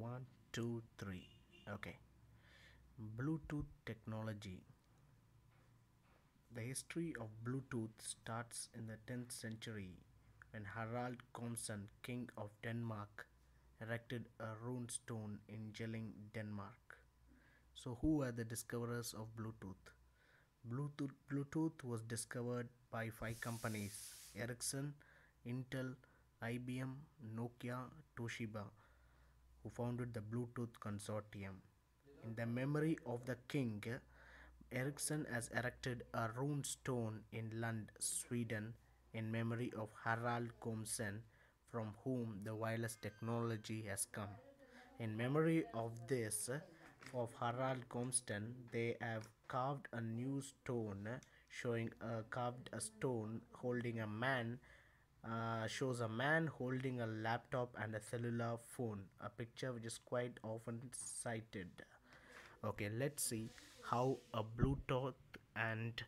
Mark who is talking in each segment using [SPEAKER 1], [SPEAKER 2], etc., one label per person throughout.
[SPEAKER 1] one two three. Okay. Bluetooth technology. The history of bluetooth starts in the 10th century when harald Gormsson, king of denmark erected a rune stone in jelling denmark. So who are the discoverers of bluetooth? Bluetooth bluetooth was discovered by five companies ericsson intel ibm nokia toshiba who founded the Bluetooth Consortium. In the memory of the king, Ericsson has erected a rune stone in Lund, Sweden, in memory of Harald Gormsson, from whom the wireless technology has come. In memory of this, of Harald Gormsson, they have carved a new stone showing a carved a stone holding a man uh, shows a man holding a laptop and a cellular phone a picture which is quite often cited. Okay let's see how a bluetooth and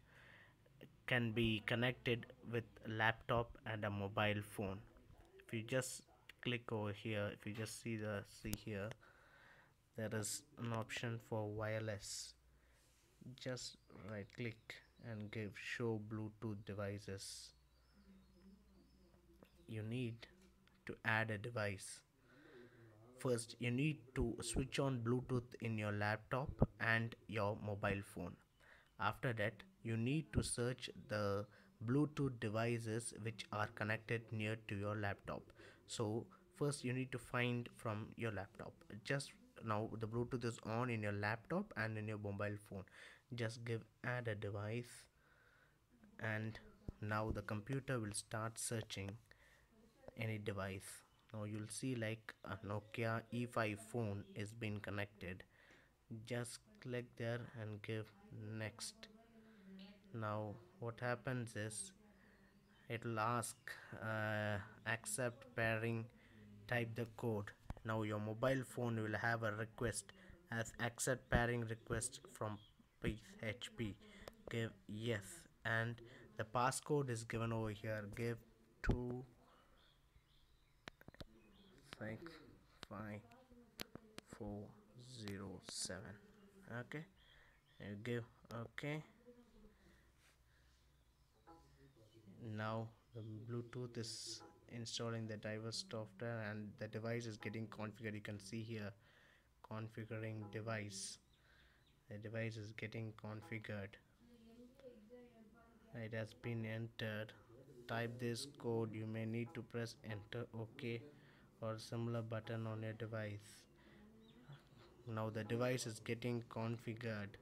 [SPEAKER 1] can be connected with laptop and a mobile phone. If you just click over here if you just see the see here there is an option for wireless. Just right click and give show bluetooth devices you need to add a device. First you need to switch on bluetooth in your laptop and your mobile phone. After that you need to search the bluetooth devices which are connected near to your laptop. So first you need to find from your laptop. Just now the bluetooth is on in your laptop and in your mobile phone. Just give add a device and now the computer will start searching any device. Now you'll see like a Nokia E5 phone is being connected. Just click there and give next. Now what happens is it will ask uh, accept pairing type the code. Now your mobile phone will have a request as accept pairing request from HP give yes and the passcode is given over here. Give two zero seven. Okay. You give okay. Now the bluetooth is installing the diverse software and the device is getting configured. You can see here configuring device. The device is getting configured. It has been entered. Type this code. You may need to press enter. Ok or similar button on your device. Now the device is getting configured.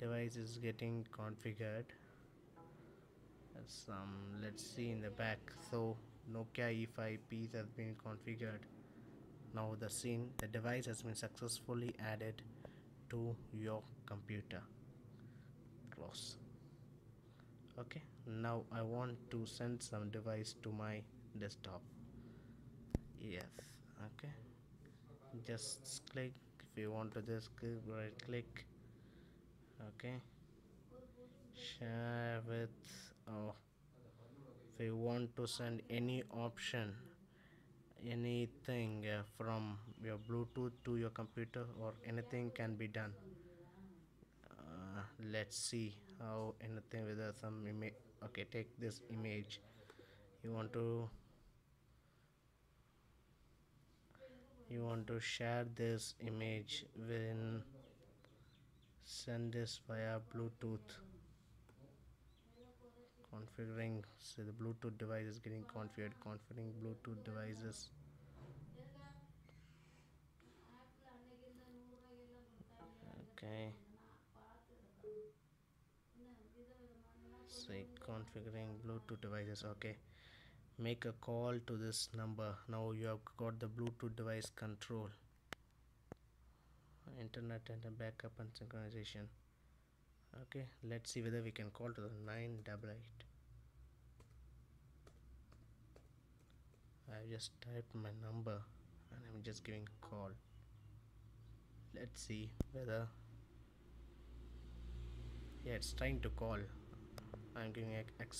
[SPEAKER 1] Device is getting configured. Some let's see in the back. So Nokia E5Ps has been configured. Now the scene the device has been successfully added to your computer. Close. Okay now I want to send some device to my desktop yes. Okay. Just click. If you want to just click right click. Okay. Share with oh if you want to send any option anything uh, from your bluetooth to your computer or anything can be done. Uh, let's see how anything with some image okay take this image. You want to you want to share this image when send this via bluetooth. Configuring so the bluetooth device is getting configured. Configuring bluetooth devices. Okay. Say configuring bluetooth devices. Okay make a call to this number. Now you have got the bluetooth device control. Internet and backup and synchronization. Okay let's see whether we can call to the 988 I just typed my number and I'm just giving a call. Let's see whether yeah it's trying to call. I'm giving accept